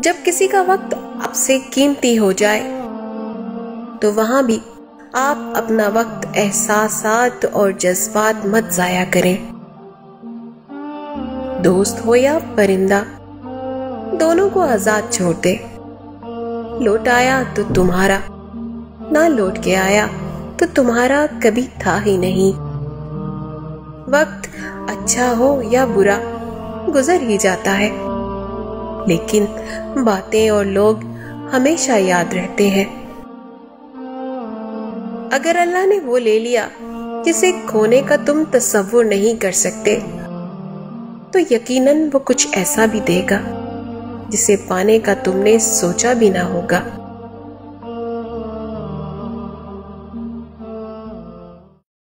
जब किसी का वक्त आपसे कीमती हो जाए तो वहाँ भी आप अपना वक्त एहसास और जज्बात मत जाया करें। दोस्त हो या परिंदा, दोनों को आज़ाद छोड़ दे। लौट आया तो तुम्हारा, ना लौट के आया तो तुम्हारा कभी था ही नहीं। वक्त अच्छा हो या बुरा, गुजर ही जाता है। लेकिन बातें और लोग हमेशा याद रहते हैं। अगर अल्लाह ने वो ले लिया जिसे खोने का तुम तस्वुर नहीं कर सकते तो यकीनन वो कुछ ऐसा भी देगा जिसे पाने का तुमने सोचा भी ना होगा।